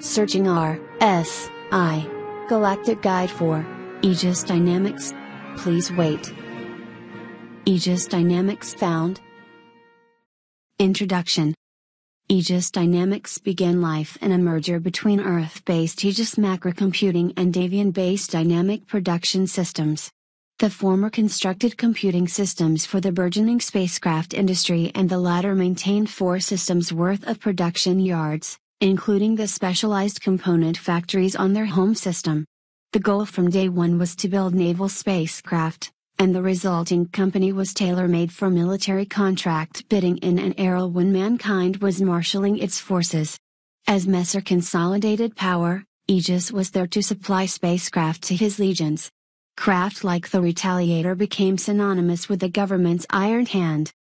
Searching R, S, I. Galactic Guide for Aegis Dynamics. Please wait. Aegis Dynamics found. Introduction Aegis Dynamics began life in a merger between Earth-based Aegis Macrocomputing and Davien-based Dynamic Production Systems. The former constructed computing systems for the burgeoning spacecraft industry and the latter maintained four systems worth of production yards, including the specialized component factories on their home system. The goal from day one was to build naval spacecraft, and the resulting company was tailor-made for military contract bidding in an era when mankind was marshalling its forces. As Messer consolidated power, Aegis was there to supply spacecraft to his legions. Craft like the Retaliator became synonymous with the government's iron hand.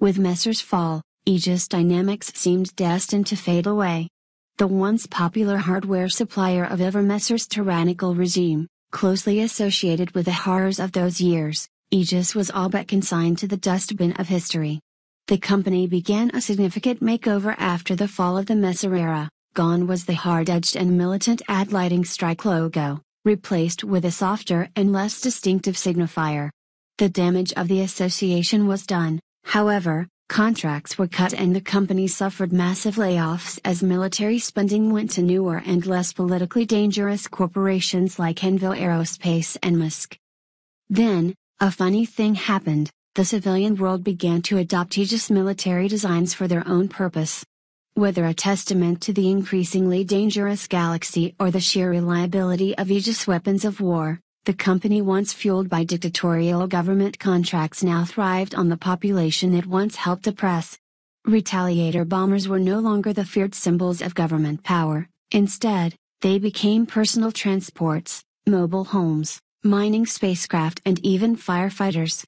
With Messer's fall, Aegis Dynamics seemed destined to fade away. The once popular hardware supplier of ever Messer's tyrannical regime, Closely associated with the horrors of those years, Aegis was all but consigned to the dustbin of history. The company began a significant makeover after the fall of the Messer era. Gone was the hard-edged and militant ad lighting strike logo, replaced with a softer and less distinctive signifier. The damage of the association was done, however, Contracts were cut and the company suffered massive layoffs as military spending went to newer and less politically dangerous corporations like Anvil Aerospace and MISC. Then, a funny thing happened, the civilian world began to adopt Aegis military designs for their own purpose. Whether a testament to the increasingly dangerous galaxy or the sheer reliability of Aegis weapons of war, the company once fueled by dictatorial government contracts now thrived on the population it once helped oppress. Retaliator bombers were no longer the feared symbols of government power, instead, they became personal transports, mobile homes, mining spacecraft and even firefighters.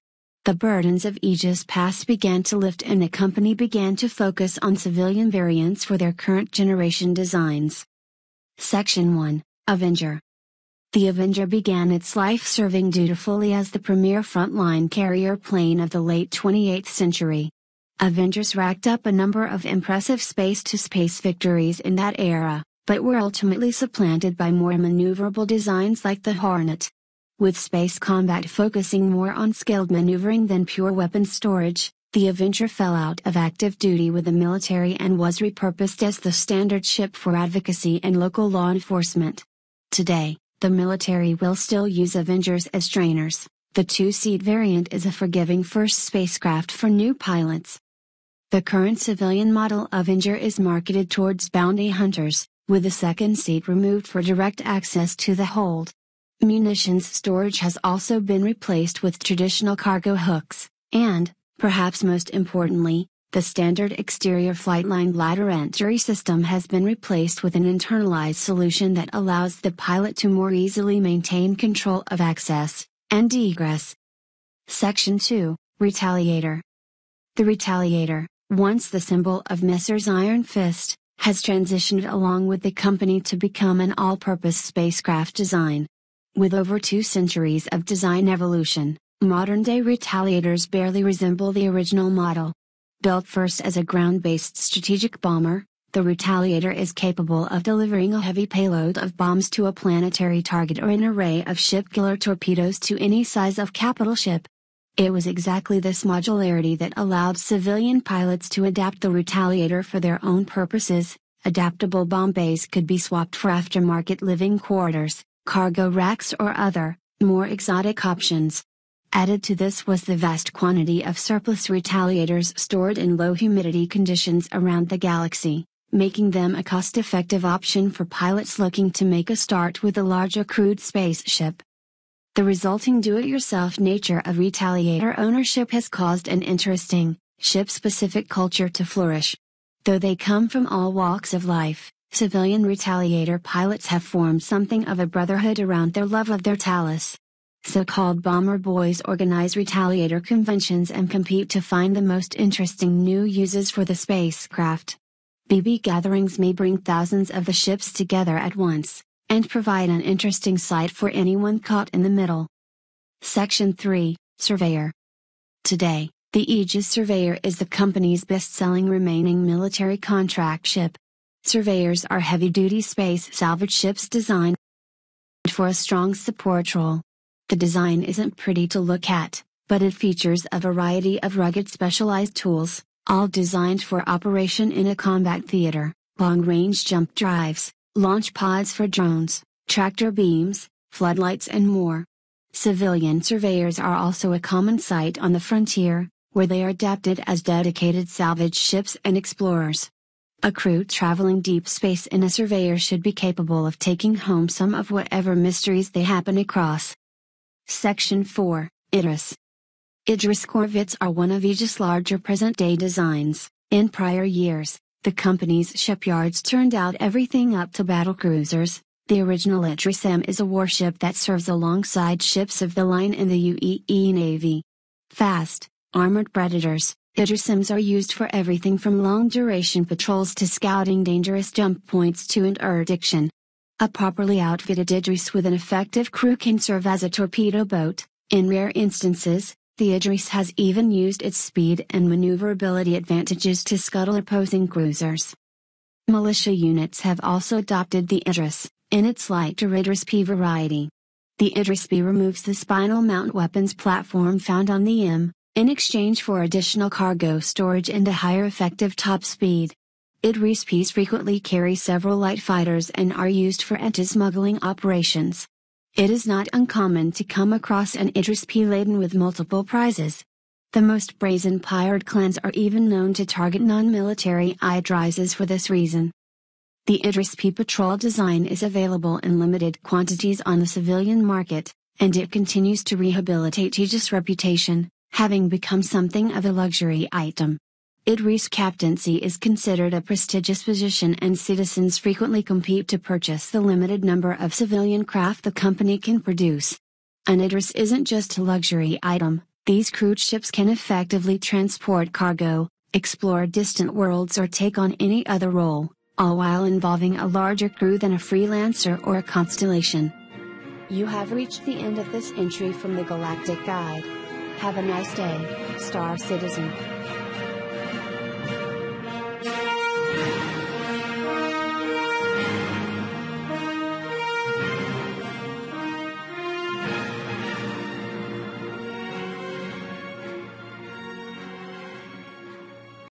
The burdens of Aegis Pass began to lift and the company began to focus on civilian variants for their current generation designs. Section 1 Avenger the Avenger began its life serving dutifully as the premier frontline carrier plane of the late 28th century. Avengers racked up a number of impressive space-to-space victories in that era, but were ultimately supplanted by more maneuverable designs like the Hornet. With space combat focusing more on skilled maneuvering than pure weapon storage, the Avenger fell out of active duty with the military and was repurposed as the standard ship for advocacy and local law enforcement. Today, the military will still use Avengers as trainers. The two-seat variant is a forgiving first spacecraft for new pilots. The current civilian model Avenger is marketed towards bounty hunters, with the second seat removed for direct access to the hold. Munitions storage has also been replaced with traditional cargo hooks, and, perhaps most importantly, the standard exterior flightline ladder entry system has been replaced with an internalized solution that allows the pilot to more easily maintain control of access and egress. Section 2 Retaliator The Retaliator, once the symbol of Messer's Iron Fist, has transitioned along with the company to become an all purpose spacecraft design. With over two centuries of design evolution, modern day retaliators barely resemble the original model. Built first as a ground-based strategic bomber, the Retaliator is capable of delivering a heavy payload of bombs to a planetary target or an array of ship-killer torpedoes to any size of capital ship. It was exactly this modularity that allowed civilian pilots to adapt the Retaliator for their own purposes. Adaptable bomb bays could be swapped for aftermarket living quarters, cargo racks or other, more exotic options. Added to this was the vast quantity of surplus retaliators stored in low humidity conditions around the galaxy, making them a cost-effective option for pilots looking to make a start with a larger crewed spaceship. The resulting do-it-yourself nature of retaliator ownership has caused an interesting, ship-specific culture to flourish. Though they come from all walks of life, civilian retaliator pilots have formed something of a brotherhood around their love of their Tallies. So-called bomber boys organize retaliator conventions and compete to find the most interesting new uses for the spacecraft. BB gatherings may bring thousands of the ships together at once, and provide an interesting sight for anyone caught in the middle. Section 3 Surveyor Today, The Aegis Surveyor is the company's best selling remaining military contract ship. Surveyors are heavy duty space salvage ships designed for a strong support role. The design isn't pretty to look at, but it features a variety of rugged specialized tools, all designed for operation in a combat theater, long range jump drives, launch pods for drones, tractor beams, floodlights, and more. Civilian surveyors are also a common sight on the frontier, where they are adapted as dedicated salvage ships and explorers. A crew traveling deep space in a surveyor should be capable of taking home some of whatever mysteries they happen across. Section 4 Idris Idris corvettes are one of Aegis' larger present day designs. In prior years, the company's shipyards turned out everything up to battle cruisers, the original Idris M is a warship that serves alongside ships of the line in the UEE Navy. Fast, armored predators, Idris Ms are used for everything from long-duration patrols to scouting dangerous jump points to interdiction. A properly outfitted Idris with an effective crew can serve as a torpedo boat. In rare instances, the Idris has even used its speed and maneuverability advantages to scuttle opposing cruisers. Militia units have also adopted the Idris, in its lighter Idris P variety. The Idris P removes the spinal mount weapons platform found on the M, in exchange for additional cargo storage and a higher effective top speed. Idris Ps frequently carry several light fighters and are used for anti-smuggling operations. It is not uncommon to come across an Idris P laden with multiple prizes. The most brazen pirate clans are even known to target non-military Idrises for this reason. The Idris P Patrol design is available in limited quantities on the civilian market, and it continues to rehabilitate Aegis' reputation, having become something of a luxury item. Idris captaincy is considered a prestigious position and citizens frequently compete to purchase the limited number of civilian craft the company can produce. An Idris isn't just a luxury item, these cruise ships can effectively transport cargo, explore distant worlds or take on any other role all while involving a larger crew than a freelancer or a constellation. You have reached the end of this entry from the Galactic Guide. Have a nice day, Star Citizen.